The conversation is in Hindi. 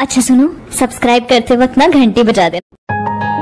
अच्छा सुनो सब्सक्राइब करते वक्त ना घंटी बजा देना।